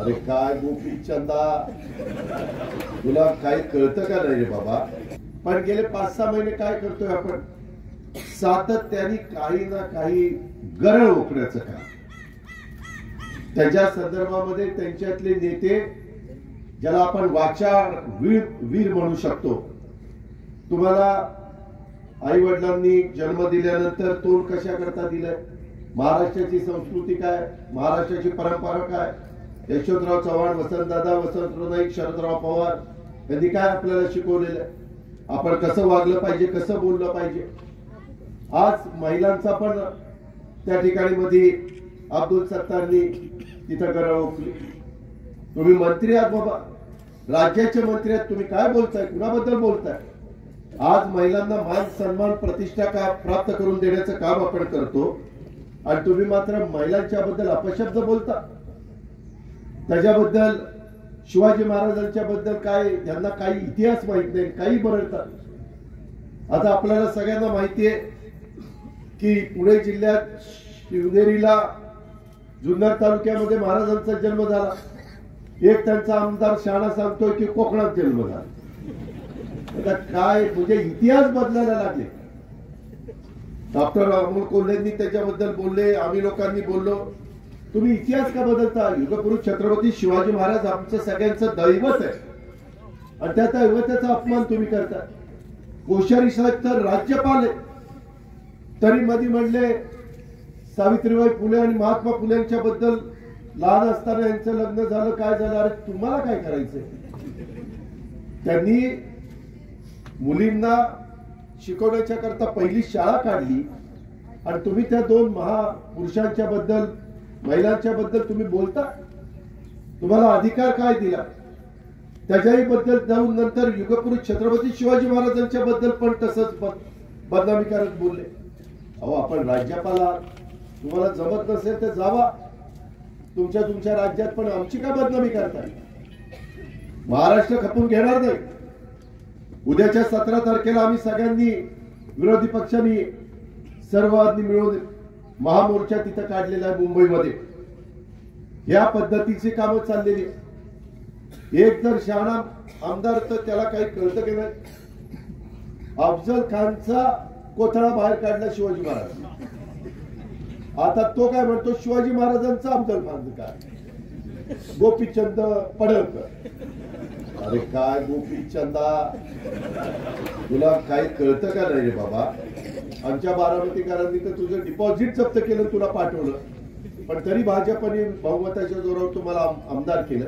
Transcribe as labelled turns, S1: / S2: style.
S1: अरे काय गोपी चंदा? तुला काही कळतं का नाही रे बाबा? पण गेले पाच सहा महिने काय करतोय आपण? सातत्याने काही ना काही गरळ ओकण्याचं काम. त्याच्या संदर्भामध्ये त्यांच्यातले नेते ज्याला आपण वाचार वीर वीर म्हणू शकतो. तुम्हाला आई वडिलांनी जन्म दिल्यानंतर तोंड कशा करता दिलंय? महाराष्ट्राची संस्कृती काय? महाराष्ट्राची परंपरा काय? यशवंतराव चव्हाण वसंतदादा वसंतराव नाईक शरदराव पवार यांनी काय आपल्याला शिकवलेलं आहे? आपण कसं वागलं पाहिजे कसं बोललं पाहिजे? आज महिलांचा पण त्या ठिकाणी मध्ये अब्दुल सत्तारनी तिथं गरळ ओकली. तुम्ही मंत्री आहात बाबा. राज्याचे मंत्री आहेत. तुम्ही काय बोलताय? कुणाबद्दल बोलताय? आज महिलांना मान सन्मान प्रतिष्ठा का प्राप्त करून देण्याचं काम आपण करतो आणि तुम्ही मात्र महिलांच्या बद्दल अपशब्द बोलता. त्याच्याबद्दल शिवाजी महाराजांच्या बद्दल काय यांना काही इतिहास माहीत नाही काही बरळतात आता आपल्याला सगळ्यांना माहिती आहे की पुणे जिल्ह्यात शिवनेरीला जुन्नर तालुक्यामध्ये महाराजांचा जन्म झाला. एक त्यांचा आमदार शाणा सांगतोय की कोकणात जन्म झाला. आता काय म्हणजे इतिहास बदलायला लागले. डॉक्टर अमोल कोल्हेंनी त्याच्याबद्दल बोलले आम्ही लोकांनी बोललो. तुम्ही इतिहास का बदलता? युगपुरुष छत्रपती शिवाजी महाराज आमचं सगळ्यांचं दैवत आहे. आणि त्या दैवताचा अपमान तुम्ही करता. कोश्यारी साहेब तर राज्यपाल आहे तरी मध्ये म्हणले सावित्रीबाई फुले आणि महात्मा फुलेंच्या बद्दल लहान असताना यांचं लग्न झालं काय झालं? अरे तुम्हाला काय करायचंय? त्यांनी मुलींना शिकवण्याच्या करता पहिली शाळा काढली आणि तुम्ही त्या दोन महापुरुषांच्या बद्दल महिलांच्या बद्दल तुम्ही बोलता? तुम्हाला अधिकार काय दिला? त्याच्याही बद्दल जाऊन नंतर युगपुरुष छत्रपती शिवाजी महाराजांच्या बद्दल पण तसंच बदनामीकारक बोलले. अहो आपण राज्यपाल आहात. तुम्हाला जमत नसेल तर जावा. तुमच्या तुमच्या राज्यात पण आमची का बदनामी करताय? महाराष्ट्र खपून घेणार नाही. उद्याच्या सतरा तारखेला आम्ही सगळ्यांनी विरोधी पक्षांनी सर्वांनी मिळून महामोर्चा तिथं काढलेला आहे मुंबईमध्ये. या पद्धतीची कामं चाललेली एक जर शहाणा आमदार तर त्याला काही कळतं की नाही? अफजल खानचा कोथळा बाहेर काढला शिवाजी महाराज. आता तो काय म्हणतो शिवाजी महाराजांचा अफजल खान काय गोपीचंद पडळकर. अरे काय गोपीचंदा? तुला काही कळतं का नाही रे बाबा? आमच्या बारामतीकरांनी तर तुझं डिपॉझिट जप्त केलं तुला पाठवलं. पण तरी भाजपने बहुमताच्या जोरावर तुम्हाला आमदार केलं.